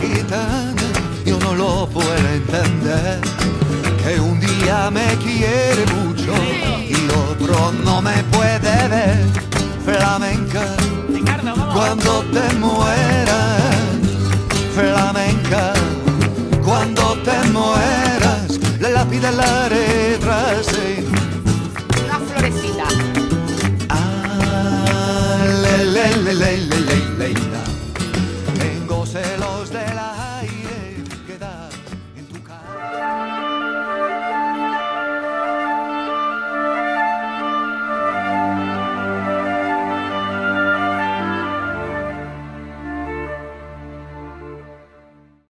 gitana, yo no lo puedo entender. Que un día me quiere mucho y otro no me puede ver. Flamenca, cuando te mueras. Flamenca, cuando te mueras. La lápida la retrase. Una florecita. Ah. Tengo celos de...